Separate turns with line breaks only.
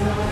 Lord.